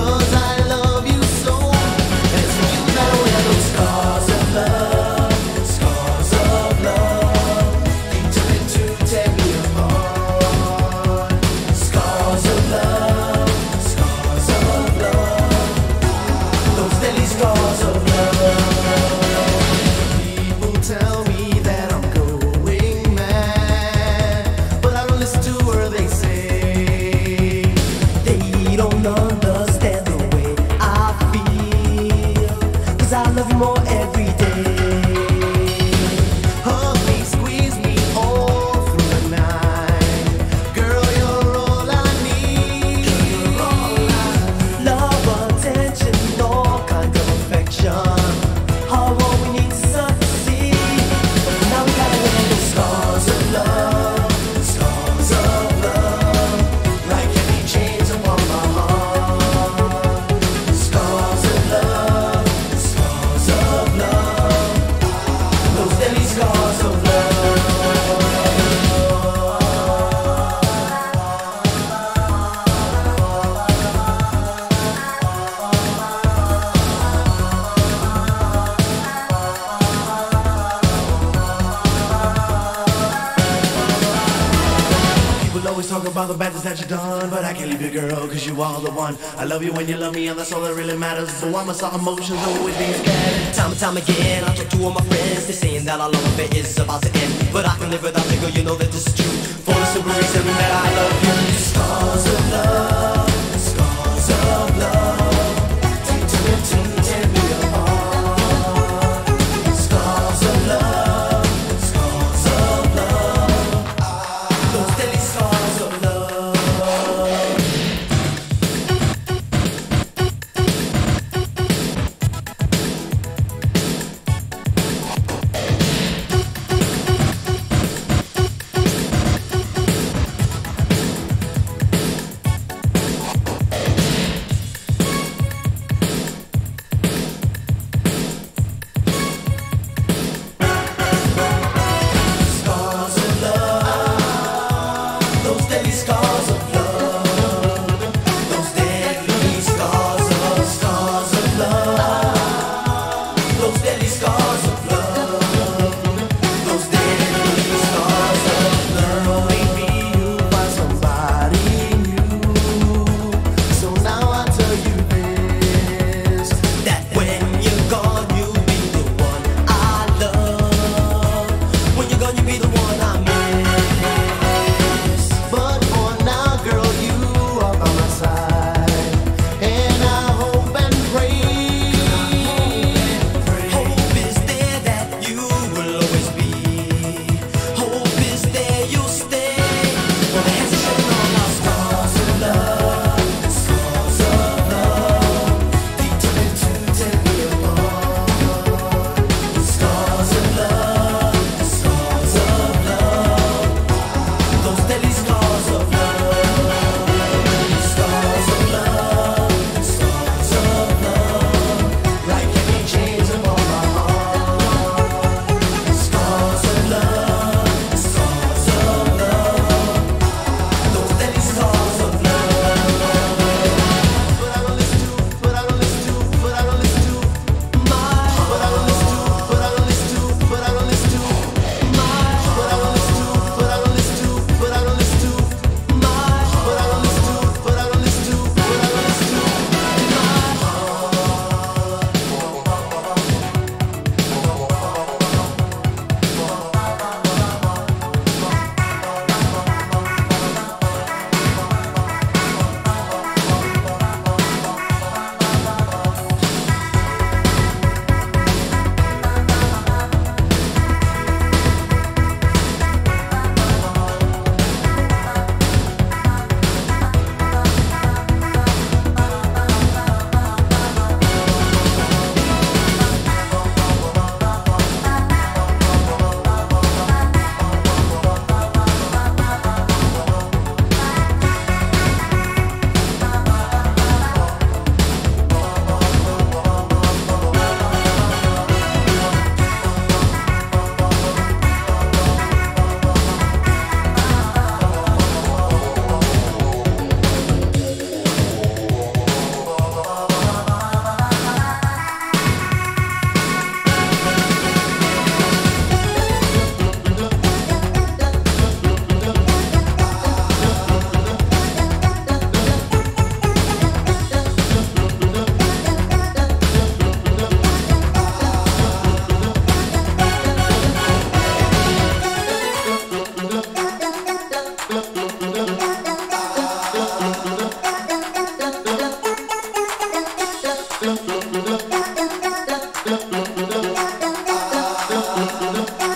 los always talk about the bad things that you done, but I can't leave you, girl, cause you are the one. I love you when you love me, and that's all that really matters. So must our emotions always be scattered? Time and time again, I talk to all my friends. They're saying that our love affair is about to end. But I can live without you, girl, you know that this is true. For the simple reason that I love you. Stars Mama.